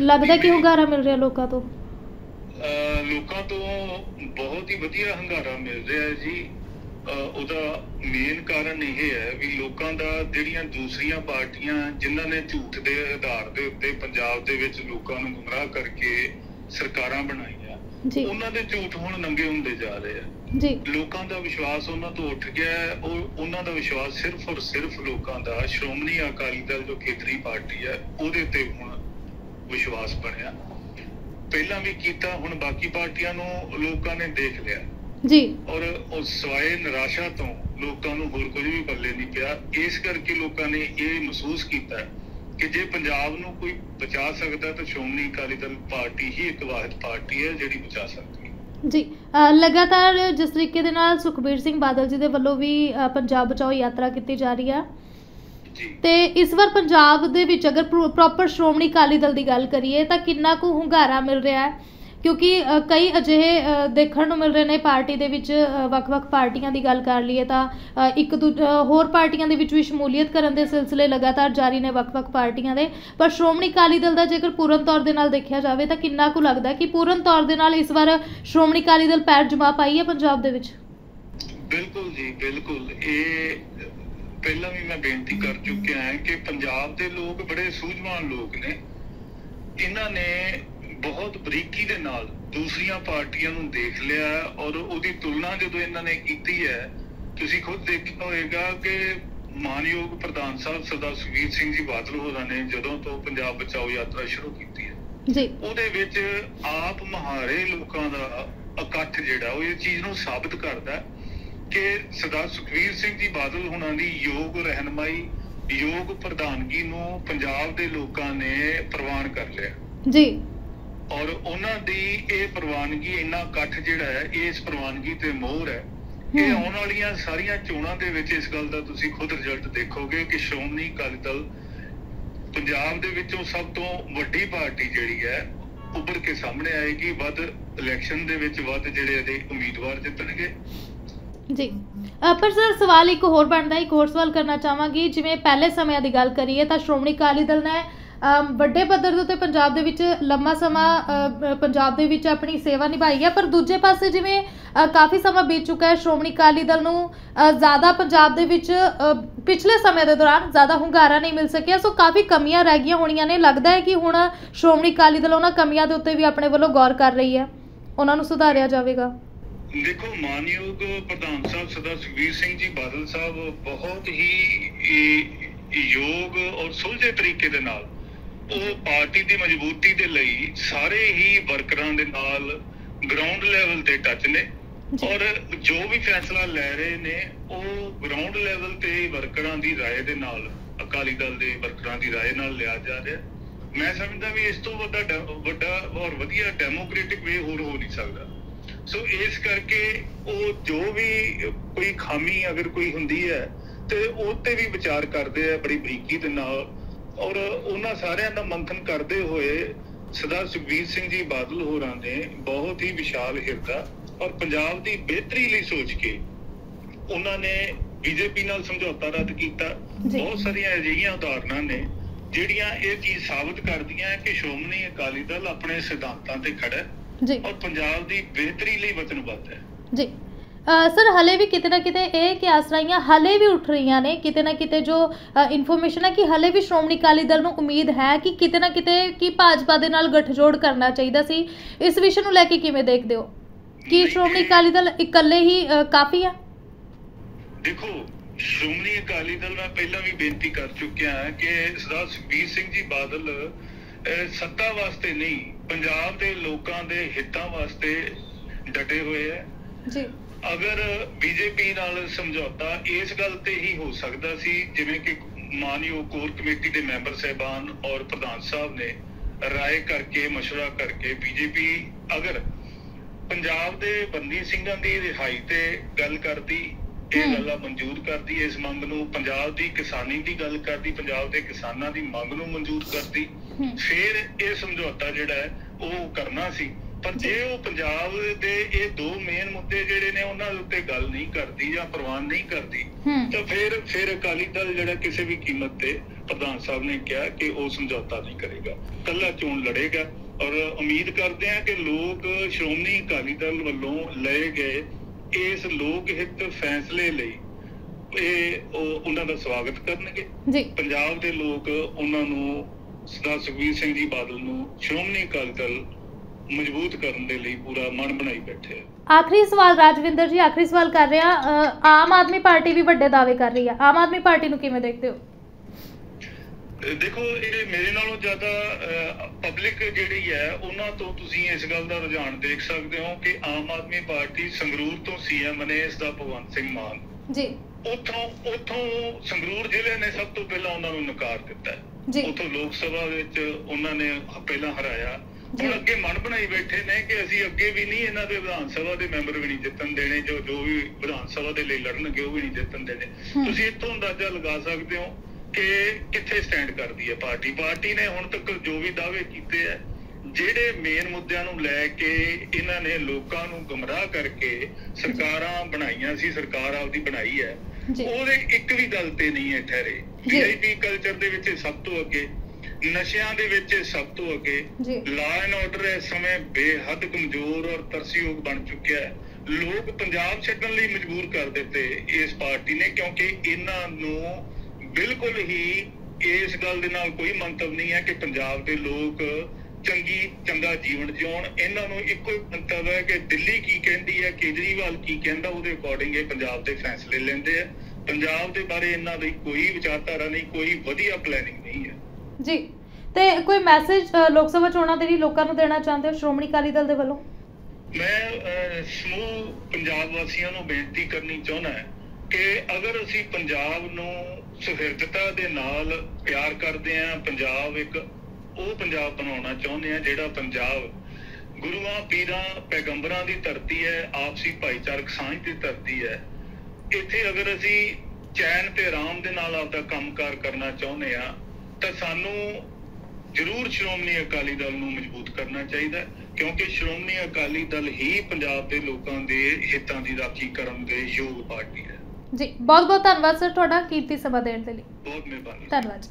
ਲੱਗਦਾ ਕਿ ਹੁੰਗਾਰਾ ਮਿਲ ਰਿਹਾ ਲੋਕਾਂ ਤੋਂ? ਲੋਕਾਂ ਤੋਂ ਬਹੁਤ ਹੀ ਵਧੀਆ ਹੰਗਾਰਾ ਮਿਲ ਰਿਹਾ ਹੈ ਜੀ। ਉਹਦਾ ਮੇਨ ਕਾਰਨ ਇਹ ਹੈ ਵੀ ਲੋਕਾਂ ਦਾ ਜਿਹੜੀਆਂ ਦੂਸਰੀਆਂ ਪਾਰਟੀਆਂ ਜਿਨ੍ਹਾਂ ਨੇ ਝੂਠ ਦੇ ਆਧਾਰ ਦੇ ਉੱਤੇ ਪੰਜਾਬ ਦੇ ਵਿੱਚ ਲੋਕਾਂ ਨੂੰ ਗੁੰਮਰਾਹ ਕਰਕੇ ਸਰਕਾਰਾਂ ਬਣਾਈਆਂ ਜੀ। ਉਹਨਾਂ ਦੇ ਝੂਠ ਹੁਣ ਨੰਗੇ ਹੁੰਦੇ ਜਾ ਰਹੇ ਆ। ਜੀ। ਲੋਕਾਂ ਦਾ ਵਿਸ਼ਵਾਸ ਉਹਨਾਂ ਤੋਂ ਉੱਠ ਗਿਆ ਹੈ। ਉਹ ਉਹਨਾਂ ਦਾ ਵਿਸ਼ਵਾਸ ਸਿਰਫ ਔਰ ਸਿਰਫ ਲੋਕਾਂ ਦਾ ਸ਼੍ਰੋਮਣੀ ਅਕਾਲੀ ਦਲ ਜੋ ਖੇਤਰੀ ਪਾਰਟੀ ਹੈ ਉਹਦੇ ਤੇ ਹੁਣ ਵਿਸ਼ਵਾਸ ਬਣਿਆ। ਪਹਿਲਾਂ ਵੀ ਕੀਤਾ ਹੁਣ ਬਾਕੀ ਪਾਰਟੀਆਂ ਨੂੰ ਲੋਕਾਂ ਨੇ ਦੇਖ ਲਿਆ। ਜੀ। ਔਰ ਉਸ ਸਵਾਏ ਨਿਰਾਸ਼ਾ ਤੋਂ ਲੋਕਾਂ ਨੂੰ ਹੋਰ ਕੁਝ ਵੀ ਪੱਲੇ ਨਹੀਂ ਪਿਆ। ਇਸ ਕਰਕੇ ਲੋਕਾਂ ਨੇ ਇਹ ਮਹਿਸੂਸ ਕੀਤਾ ਕਿ ਜੇ ਪੰਜਾਬ ਨੂੰ ਕੋਈ ਬਚਾ ਸਕਦਾ ਤਾਂ ਸ਼੍ਰੋਮਣੀ ਅਕਾਲੀ ਦਲ ਪਾਰਟੀ ਹੀ ਇੱਕ ਵਾਹਿਦ ਪਾਰਟੀ ਹੈ ਜਿਹੜੀ ਬਚਾ ਸਕਦੀ ਹੈ। ਜੀ। ਲਗਾਤਾਰ ਜਿਸ ਤਰੀਕੇ ਦੇ ਨਾਲ ਸੁਖਬੀਰ ਸਿੰਘ ਬਾਦਲ ਜੀ ਦੇ ਵੱਲੋਂ ਵੀ ਪੰਜਾਬ ਬਚਾਓ ਯਾਤਰਾ ਕੀਤੀ ਜਾ ਰਹੀ ਹੈ ਜੀ ਤੇ ਇਸ ਵਾਰ ਪੰਜਾਬ ਦੇ ਵਿੱਚ ਅਗਰ ਪ੍ਰੋਪਰ ਸ਼੍ਰੋਮਣੀ ਅਕਾਲੀ ਦਲ ਦੀ ਗੱਲ ਕਰੀਏ ਤਾਂ ਕਿੰਨਾ ਕੁ ਹੁੰਗਾਰਾ ਮਿਲ ਰਿਹਾ ਹੈ? ਕਿਉਂਕਿ ਕਈ ਅਜਿਹੇ ਦੇਖਣ ਨੂੰ ਮਿਲ ਰਹੇ ਨੇ ਪਾਰਟੀ ਦੇ ਵਿੱਚ ਵੱਖ-ਵੱਖ ਪਾਰਟੀਆਂ ਦੀ ਗੱਲ ਕਰ ਲਈਏ ਤਾਂ ਇੱਕ ਹੋਰ ਪਾਰਟੀਆਂ ਦੇ ਵਿੱਚ ਵੀ ਸ਼ਮੂਲੀਅਤ ਕਰਨ ਦੇ ਸਿਲਸਿਲੇ ਲਗਾਤਾਰ ਜਾਰੀ ਨੇ ਵੱਖ-ਵੱਖ ਪਾਰਟੀਆਂ ਦੇ। ਪਰ ਸ਼੍ਰੋਮਣੀ ਅਕਾਲੀ ਦਲ ਦਾ ਜੇਕਰ ਪੂਰਨ ਤੌਰ ਦੇ ਨਾਲ ਦੇਖਿਆ ਜਾਵੇ ਤਾਂ ਕਿੰਨਾ ਕੁ ਲੱਗਦਾ ਕਿ ਪੂਰਨ ਤੌਰ ਦੇ ਨਾਲ ਇਸ ਵਾਰ ਸ਼੍ਰੋਮਣੀ ਅਕਾਲੀ ਦਲ ਪੈਰ ਜਮਾ ਪਾਈ ਹੈ ਪੰਜਾਬ ਦੇ ਵਿੱਚ? ਬਿਲਕੁਲ ਜੀ ਬਿਲਕੁਲ। ਇਹ ਪਹਿਲਾਂ ਵੀ ਮੈਂ ਬੇਨਤੀ ਕਰ ਚੁੱਕਿਆ ਹਾਂ ਕਿ ਪੰਜਾਬ ਦੇ ਲੋਕ ਬੜੇ ਸੂਝਵਾਨ ਲੋਕ ਨੇ। ਇਹਨਾਂ ਨੇ ਬਹੁਤ ਬਰੀਕੀ ਦੇ ਨਾਲ ਦੂਸਰੀਆਂ ਪਾਰਟੀਆਂ ਨੂੰ ਦੇਖ ਲਿਆ ਔਰ ਉਹਦੀ ਤੁਲਨਾ ਜਦੋਂ ਇਹਨਾਂ ਨੇ ਕੀਤੀ ਹੈ ਤੁਸੀਂ ਖੁਦ ਦੇਖਿਆ ਹੋਵੇਗਾ ਕਿ ਮਾਨਯੋਗ ਪ੍ਰਧਾਨ ਸਾਹਿਬ ਸਰਦਾਰ ਸੁਖਬੀਰ ਸਿੰਘ ਜੀ ਬਾਦਲ ਹੋਰਾਂ ਨੇ ਜਦੋਂ ਤੋਂ ਪੰਜਾਬ ਬਚਾਓ ਯਾਤਰਾ ਸ਼ੁਰੂ ਕੀਤੀ ਹੈ ਜੀ। ਉਹਦੇ ਵਿੱਚ ਆਪ ਮਹਾਰੇ ਲੋਕਾਂ ਦਾ ਇਕੱਠ ਜਿਹੜਾ ਉਹ ਇਹ ਚੀਜ਼ ਨੂੰ ਸਾਬਤ ਕਰਦਾ ਹੈ। ਕਿ ਸਰਦਾਰ ਸੁਖਬੀਰ ਸਿੰਘ ਜੀ ਬਾਦਲ ਹੁਣਾਂ ਦੀ ਯੋਗ ਰਹਿਨਮਾਈ ਯੋਗ ਪ੍ਰਧਾਨਗੀ ਨੂੰ ਪੰਜਾਬ ਦੇ ਲੋਕਾਂ ਨੇ ਪ੍ਰਵਾਨ ਕਰ ਲਿਆ। ਜੀ। ਔਰ ਉਹਨਾਂ ਦੀ ਇਹ ਪ੍ਰਵਾਨਗੀ ਇੰਨਾ ਇਕੱਠ ਜਿਹੜਾ ਹੈ ਇਸ ਪ੍ਰਵਾਨਗੀ ਤੇ ਮੋਹਰ ਹੈ ਹਮ। ਆਉਣ ਵਾਲੀਆਂ ਸਾਰੀਆਂ ਚੋਣਾਂ ਦੇ ਵਿੱਚ ਇਸ ਗੱਲ ਦਾ ਤੁਸੀਂ ਖੁਦ ਰਿਜ਼ਲਟ ਦੇਖੋਗੇ ਕਿ ਸ਼੍ਰੋਮਣੀ ਅਕਾਲੀ ਦਲ ਪੰਜਾਬ ਦੇ ਵਿੱਚੋਂ ਸਭ ਤੋਂ ਵੱਡੀ ਪਾਰਟੀ ਜਿਹੜੀ ਹੈ ਉੱਭਰ ਕੇ ਸਾਹਮਣੇ ਆਏਗੀ ਵੱਧ ਇਲੈਕਸ਼ਨ ਦੇ ਵਿੱਚ ਵੱਧ ਜਿਹੜੇ ਇਹਦੇ ਉਮੀਦਵਾਰ ਜਿੱਤਣਗੇ। ਜੀ। ਪਰ ਸਰ, ਸਵਾਲ ਇੱਕ ਹੋਰ ਬਣਦਾ, ਇੱਕ ਹੋਰ ਸਵਾਲ ਕਰਨਾ ਚਾਹਾਂਗੀ। ਜਿਵੇਂ ਪਹਿਲੇ ਸਮਿਆਂ ਦੀ ਗੱਲ ਕਰੀਏ ਤਾਂ ਸ਼੍ਰੋਮਣੀ ਅਕਾਲੀ ਦਲ ਨੇ ਵੱਡੇ ਪੱਧਰ ਦੇ ਉੱਤੇ ਪੰਜਾਬ ਦੇ ਵਿੱਚ ਲੰਮਾ ਸਮਾਂ ਪੰਜਾਬ ਦੇ ਵਿੱਚ ਆਪਣੀ ਸੇਵਾ ਨਿਭਾਈ ਹੈ। ਪਰ ਦੂਜੇ ਪਾਸੇ ਜਿਵੇਂ ਕਾਫੀ ਸਮਾਂ ਬੀਤ ਚੁੱਕਾ ਹੈ, ਸ਼੍ਰੋਮਣੀ ਅਕਾਲੀ ਦਲ ਨੂੰ ਜ਼ਿਆਦਾ ਪੰਜਾਬ ਦੇ ਵਿੱਚ ਪਿਛਲੇ ਸਮੇਂ ਦੇ ਦੌਰਾਨ ਜ਼ਿਆਦਾ ਹੁੰਗਾਰਾ ਨਹੀਂ ਮਿਲ ਸਕਿਆ। ਸੋ ਕਾਫੀ ਕਮੀਆਂ ਰਹਿ ਗਈਆਂ ਹੋਣੀਆਂ ਨੇ। ਲੱਗਦਾ ਹੈ ਕਿ ਹੁਣ ਸ਼੍ਰੋਮਣੀ ਅਕਾਲੀ ਦਲ ਉਹਨਾਂ ਕਮੀਆਂ ਦੇ ਉੱਤੇ ਵੀ ਆਪਣੇ ਵੱਲੋਂ ਗੌਰ ਕਰ ਰਹੀ ਹੈ। ਉਹਨਾਂ ਨੂੰ ਸੁਧਾਰਿਆ ਜਾਵੇਗਾ। ਦੇਖੋ ਮਾਨਯੋਗ ਪ੍ਰਧਾਨ ਸਾਹਿਬ ਸਰਦਾਰ ਸੁਖਬੀਰ ਸਿੰਘ ਜੀ ਬਾਦਲ ਸਾਹਿਬ ਬਹੁਤ ਹੀ ਇਹ, ਯੋਗ ਔਰ ਸੁਲਝੇ ਤਰੀਕੇ ਦੇ ਨਾਲ ਉਹ ਪਾਰਟੀ ਦੀ ਮਜ਼ਬੂਤੀ ਦੇ ਲਈ ਸਾਰੇ ਹੀ ਵਰਕਰਾਂ ਦੇ ਨਾਲ ਗਰਾਊਂਡ ਲੈਵਲ ਤੇ ਟੱਚ ਨੇ ਜੀ। ਔਰ ਜੋ ਵੀ ਫੈਸਲਾ ਲੈ ਰਹੇ ਨੇ ਉਹ ਗਰਾਊਂਡ ਲੈਵਲ ਤੇ ਹੀ ਵਰਕਰਾਂ ਦੀ رائے ਦੇ ਨਾਲ ਅਕਾਲੀ ਦਲ ਦੇ ਵਰਕਰਾਂ ਦੀ رائے ਨਾਲ ਲਿਆ ਜਾ ਰਿਹਾ ਮੈਂ ਸਮਝਦਾ ਵੀ ਇਸ ਤੋਂ ਵੱਡਾ ਡੈ- ਵੱਡਾ ਔਰ ਵਧੀਆ ਡੈਮੋਕ੍ਰੈਟਿਕ ਵੇ ਹੋਰ ਹੋ ਨਹੀਂ ਸਕਦਾ ਸੋ ਇਸ ਕਰਕੇ ਉਹ ਜੋ ਵੀ ਕੋਈ ਖਾਮੀ ਅਗਰ ਕੋਈ ਹੁੰਦੀ ਹੈ ਤੇ ਉਹ ਤੇ ਵੀ ਵਿਚਾਰ ਕਰਦੇ ਆ ਬੜੀ ਬਰੀਕੀ ਦੇ ਨਾਲ। ਔਰ ਉਹਨਾਂ ਸਾਰਿਆਂ ਦਾ ਮੰਥਨ ਕਰਦੇ ਹੋਏ ਸਰਦਾਰ ਸੁਖਬੀਰ ਸਿੰਘ ਜੀ ਬਾਦਲ ਹੋਰਾਂ ਨੇ ਬਹੁਤ ਹੀ ਵਿਸ਼ਾਲ ਹਿਰਦਾ ਔਰ ਪੰਜਾਬ ਦੀ ਬਿਹਤਰੀ ਲਈ ਸੋਚ ਕੇ ਉਹਨਾਂ ਨੇ ਬੀਜੇਪੀ ਨਾਲ ਸਮਝੌਤਾ ਰੱਦ ਕੀਤਾ। ਬਹੁਤ ਸਾਰੀਆਂ ਅਜਿਹੀਆਂ ਉਦਾਹਰਨਾਂ ਨੇ ਜਿਹੜੀਆਂ ਇਹ ਚੀਜ਼ ਸਾਬਤ ਕਰਦੀਆਂ ਕਿ ਸ਼੍ਰੋਮਣੀ ਅਕਾਲੀ ਦਲ ਆਪਣੇ ਸਿਧਾਂਤਾਂ ਤੇ ਖੜਾ ਹੈ। ਜੀ। ਔਰ ਪੰਜਾਬ ਦੀ ਬਿਹਤਰੀ ਲਈ ਵਚਨਬੱਧ ਹੈ। ਜੀ। ਸਰ ਹਲੇ ਵੀ ਕਿਤੇ ਨਾ ਕਿਤੇ ਇਹ ਕਿ ਆਸਰਾਈਆਂ ਹਲੇ ਵੀ ਉੱਠ ਰਹੀਆਂ ਨੇ ਕਿਤੇ ਨਾ ਕਿਤੇ ਜੋ ਇਨਫੋਰਮੇਸ਼ਨ ਹੈ ਕਿ ਹਲੇ ਵੀ ਸ਼੍ਰੋਮਣੀ ਅਕਾਲੀ ਦਲ ਨੂੰ ਉਮੀਦ ਹੈ ਕਿ ਕਿਤੇ ਨਾ ਕਿਤੇ ਕਿ ਭਾਜਪਾ ਦੇ ਨਾਲ ਗੱਠਜੋੜ ਕਰਨਾ ਚਾਹੀਦਾ ਸੀ। ਇਸ ਵਿਸ਼ੇ ਨੂੰ ਲੈ ਕੇ ਕਿਵੇਂ ਦੇਖਦੇ ਹੋ? ਕਿ ਸ਼੍ਰੋਮਣੀ ਅਕਾਲੀ ਦਲ ਇਕੱਲੇ ਹੀ ਕਾਫੀ ਹੈ ਦੇਖੋ ਸ਼੍ਰੋਮਣੀ ਅਕਾਲੀ ਦਲ ਮੈਂ ਪਹਿਲਾਂ ਵੀ ਬੇਨਤੀ ਕਰ ਚੁੱਕਿਆ ਹਾਂ ਕਿ ਸਰਦਾਰ ਸੁਖਬੀਰ ਸਿੰਘ ਜੀ ਬਾਦਲ ਸੱਤਾ ਵਾਸਤੇ ਨਹੀਂ ਪੰਜਾਬ ਦੇ ਲੋਕਾਂ ਦੇ ਹਿੱਤਾਂ ਵਾਸਤੇ ਡਟੇ ਹੋਏ ਹੈ ਜੀ ਅਗਰ ਬੀਜੇਪੀ ਨਾਲ ਸਮਝੌਤਾ ਇਸ ਗੱਲ ਤੇ ਹੀ ਹੋ ਸਕਦਾ ਸੀ ਜਿਵੇਂ ਕਿ ਮਾਨਯੋਗ ਕੋਰ ਕਮੇਟੀ ਦੇ ਮੈਂਬਰ ਸਹਿਬਾਨ ਔਰ ਪ੍ਰਧਾਨ ਸਾਹਿਬ ਨੇ ਰਾਏ ਕਰਕੇ مشورہ ਕਰਕੇ ਬੀਜੇਪੀ ਅਗਰ ਪੰਜਾਬ ਦੇ ਬੰਦੀ ਸਿੰਘਾਂ ਦੀ ਰਿਹਾਈ ਤੇ ਗੱਲ ਕਰਦੀ ਇਹ। ਗੱਲਾਂ ਮਨਜ਼ੂਰ ਕਰਦੀ ਇਸ ਮੰਗ ਨੂੰ ਪੰਜਾਬ ਦੀ ਕਿਸਾਨੀ ਦੀ ਗੱਲ ਕਰਦੀ ਪੰਜਾਬ ਦੇ ਕਿਸਾਨਾਂ ਦੀ ਮੰਗ ਨੂੰ ਮਨਜ਼ੂਰ ਕਰਦੀ। ਫਿਰ ਇਹ ਸਮਝੌਤਾ ਜਿਹੜਾ ਹੈ ਉਹ ਕਰਨਾ ਸੀ। ਪਰ ਜੇ। ਉਹ ਪੰਜਾਬ ਦੇ ਇਹ ਦੋ ਮੇਨ ਮੁੱਦੇ ਜਿਹੜੇ ਨੇ ਉਹਨਾਂ ਦੇ ਉੱਤੇ ਗੱਲ ਨਹੀਂ ਕਰਦੀ ਜਾਂ ਪ੍ਰਵਾਨ ਨਹੀਂ ਕਰਦੀ। ਤਾਂ ਫਿਰ ਫਿਰ ਅਕਾਲੀ ਦਲ ਜਿਹੜਾ ਕਿਸੇ ਵੀ ਕੀਮਤ ਤੇ ਪ੍ਰਧਾਨ ਸਾਹਿਬ ਨੇ ਕਿਹਾ ਕਿ ਉਹ ਸਮਝੌਤਾ ਨਹੀਂ ਕਰੇਗਾ। ਕੱਲਾ ਚੋਣ ਲੜੇਗਾ। ਔਰ ਉਮੀਦ ਕਰਦੇ ਹਾਂ ਕਿ ਲੋਕ ਸ਼੍ਰੋਮਣੀ ਅਕਾਲੀ ਦਲ ਵੱਲੋਂ ਲਏ ਗਏ ਇਸ ਲੋਕ ਹਿੱਤ ਫੈਸਲੇ ਲਈ ਇਹ ਉਹ ਉਹਨਾਂ ਦਾ ਸਵਾਗਤ ਕਰਨਗੇ। ਜੀ। ਪੰਜਾਬ ਦੇ ਲੋਕ ਉਹਨਾਂ ਨੂੰ ਸਰਦਾਰ ਸੁਖਬੀਰ ਸਿੰਘ ਜੀ ਬਾਦਲ ਨੂੰ ਸ਼੍ਰੋਮਣੀ ਅਕਾਲੀ ਦਲ ਮਜ਼ਬੂਤ ਕਰਨ ਦੇ ਲਈ ਪੂਰਾ ਮਨ ਬਣਾਈ ਬੈਠੇ ਹੈ ਆਖਰੀ ਸਵਾਲ ਰਾਜਵਿੰਦਰ ਜੀ ਆਖਰੀ ਸਵਾਲ ਕਰ ਰਿਹਾ ਆਮ ਆਦਮੀ ਪਾਰਟੀ ਵੀ ਵੱਡੇ ਦਾਅਵੇ ਕਰ ਰਹੀ ਹੈ ਆਮ ਆਦਮੀ ਪਾਰਟੀ ਨੂੰ ਕਿਵੇਂ ਦੇਖਦੇ ਹੋ? ਦੇਖੋ ਇਹ ਮੇਰੇ ਨਾਲੋਂ ਜ਼ਿਆਦਾ ਪਬਲਿਕ ਜਿਹੜੀ ਹੈ ਉਹਨਾਂ ਤੋਂ ਤੁਸੀਂ ਇਸ ਗੱਲ ਦਾ ਰੁਝਾਨ ਦੇਖ ਸਕਦੇ ਹੋ ਕਿ ਆਮ ਆਦਮੀ ਪਾਰਟੀ ਸੰਗਰੂਰ ਤੋਂ ਸੀਐਮ ਨੇ ਇਸ ਦਾ ਭਗਵੰਤ ਸਿੰਘ ਮਾਨ। ਜੀ। ਉਥੋਂ ਉਥੋਂ ਸੰਗਰੂਰ ਜ਼ਿਲ੍ਹੇ ਨੇ ਸਭ ਤੋਂ ਪਹਿਲਾਂ ਉਹਨਾਂ ਨੂੰ ਨਕਾਰ ਦਿੱਤਾ। ਜੀ। ਉਥੋਂ ਲੋਕ ਸਭਾ ਵਿੱਚ ਉਹਨਾਂ ਨੇ ਪਹਿਲਾਂ ਹਰਾਇਆ। ਹੁਣ ਅੱਗੇ ਮਨ ਬਣਾਈ ਬੈਠੇ ਨੇ ਕਿ ਅਸੀਂ ਅੱਗੇ ਵੀ ਨਹੀਂ ਇਹਨਾਂ ਦੇ ਵਿਧਾਨ ਸਭਾ ਦੇ ਮੈਂਬਰ ਵੀ ਨਹੀਂ ਜਿੱਤਣ ਦੇਣੇ ਜੋ ਜੋ ਵੀ ਵਿਧਾਨ ਸਭਾ ਦੇ ਲਈ ਲੜਨਗੇ ਉਹ ਵੀ ਨਹੀਂ ਜਿੱਤਣ ਦੇਣੇ। ਤੁਸੀਂ ਇੱਥੋਂ ਅੰਦਾਜ਼ਾ ਲਗਾ ਸਕਦੇ ਹੋ ਕਿ ਕਿੱਥੇ ਸਟੈਂਡ ਕਰਦੀ ਹੈ ਪਾਰਟੀ? ਪਾਰਟੀ ਨੇ ਹੁਣ ਤੱਕ ਜੋ ਵੀ ਦਾਅਵੇ ਕੀਤੇ ਆ ਜਿਹੜੇ ਮੇਨ ਮੁੱਦਿਆਂ ਨੂੰ ਲੈ ਕੇ ਇਹਨਾਂ ਨੇ ਲੋਕਾਂ ਨੂੰ ਗਮਰਾਹ ਕਰਕੇ ਸਰਕਾਰਾਂ ਬਣਾਈਆਂ ਸੀ ਸਰਕਾਰ ਆਪਦੀ ਬਣਾਈ ਹੈ ਉਹਦੇ ਇੱਕ ਵੀ ਗੱਲ ਤੇ ਨਹੀਂ ਹੈ ਠਹਿਰੇ। ਵੀਆਈਪੀ ਕਲਚਰ ਦੇ ਵਿੱਚ ਇਹ ਸਭ ਤੋਂ ਅੱਗੇ ਨਸ਼ਿਆਂ ਦੇ ਵਿੱਚ ਇਹ ਸਭ ਤੋਂ ਅੱਗੇ ਲਾ ਐਂਡ ਆਰਡਰ ਇਸ ਸਮੇਂ ਬੇਹੱਦ ਕਮਜ਼ੋਰ ਔਰ ਤਰਸਯੋਗ ਬਣ ਚੁੱਕਿਆ ਹੈ। ਲੋਕ ਪੰਜਾਬ ਛੱਡਣ ਲਈ ਮਜਬੂਰ ਕਰ ਦਿੱਤੇ ਇਸ ਪਾਰਟੀ ਨੇ ਕਿਉਂਕਿ ਇਹਨਾਂ ਨੂੰ ਬਿਲਕੁਲ ਹੀ ਇਸ ਗੱਲ ਦੇ ਨਾਲ ਕੋਈ ਮੰਤਵ ਨਹੀਂ ਹੈ ਕਿ ਪੰਜਾਬ ਦੇ ਲੋਕ ਚੰਗੀ ਚੰਗਾ ਜੀਵਨ ਜਿਉਣ। ਇਹਨਾਂ ਨੂੰ ਇੱਕੋ ਹੀ ਮੰਤਵ ਹੈ ਕਿ ਦਿੱਲੀ ਕੀ ਕਹਿੰਦੀ ਹੈ ਕੇਜਰੀਵਾਲ ਕੀ ਕਹਿੰਦਾ ਉਹਦੇ ਅਕੋਰਡਿੰਗ ਇਹ ਪੰਜਾਬ ਦੇ ਫੈਸਲੇ ਲੈਂਦੇ ਆ। ਪੰਜਾਬ ਦੇ ਬਾਰੇ ਇਹਨਾਂ ਦੀ ਕੋਈ ਵਿਚਾਰਧਾਰਾ ਨਹੀਂ ਕੋਈ ਵਧੀਆ ਪਲੈਨਿੰਗ ਨਹੀਂ ਹੈ। ਜੀ ਤੇ ਕੋਈ ਮੈਸੇਜ ਲੋਕ ਸਭਾ ਚੋਣਾਂ ਦੇ ਲਈ ਲੋਕਾਂ ਨੂੰ ਦੇਣਾ ਚਾਹੁੰਦੇ ਹੋ ਸ਼੍ਰੋਮਣੀ ਅਕਾਲੀ ਦਲ ਦੇ ਵੱਲੋਂ? ਮੈਂ ਸਮੂਹ ਪੰਜਾਬ ਵਾਸੀਆਂ ਨੂੰ ਬੇਨਤੀ ਕਰਨੀ ਚਾਹੁੰਦਾ ਹਾਂ ਕਿ ਅਗਰ ਅਸੀਂ ਪੰਜਾਬ ਨੂੰ ਸੁਹਿਰਦਤਾ ਦੇ ਨਾਲ ਪਿਆਰ ਕਰਦੇ ਹਾਂ, ਪੰਜਾਬ ਇੱਕ ਉਹ ਪੰਜਾਬ ਬਣਾਉਣਾ ਚਾਹੁੰਦੇ ਹਾਂ ਜਿਹੜਾ ਪੰਜਾਬ ਗੁਰੂਆਂ, ਪੀਰਾਂ, ਪੈਗੰਬਰਾਂ ਦੀ ਧਰਤੀ ਹੈ, ਆਪਸੀ ਭਾਈਚਾਰਕ ਸਾਂਝ ਦੀ ਧਰਤੀ ਹੈ। ਇੱਥੇ ਅਗਰ ਅਸੀਂ ਚੈਨ ਤੇ ਆਰਾਮ ਦੇ ਨਾਲ ਆਪਦਾ ਕੰਮਕਾਰ ਕਰਨਾ ਚਾਹੁੰਦੇ ਆ ਤਾਂ ਸਾਨੂੰ ਜ਼ਰੂਰ ਸ਼੍ਰੋਮਣੀ ਅਕਾਲੀ ਦਲ ਨੂੰ ਮਜ਼ਬੂਤ ਕਰਨਾ ਚਾਹੀਦਾ ਕਿਉਂਕਿ ਸ਼੍ਰੋਮਣੀ ਅਕਾਲੀ ਦਲ ਹੀ ਪੰਜਾਬ ਦੇ ਲੋਕਾਂ ਦੇ ਹਿੱਤਾਂ ਦੀ ਰਾਖੀ ਕਰਨ ਦੇ ਯੋਗ ਪਾਰਟੀ ਹੈ। ਜੀ ਬਹੁਤ ਬਹੁਤ ਧੰਨਵਾਦ ਸਰ ਤੁਹਾਡਾ ਕੀਮਤੀ ਸਮਾਂ ਦੇਣ ਦੇ ਲਈ। ਬਹੁਤ ਮਿਹਰਬਾਨੀ। ਧੰਨਵਾਦ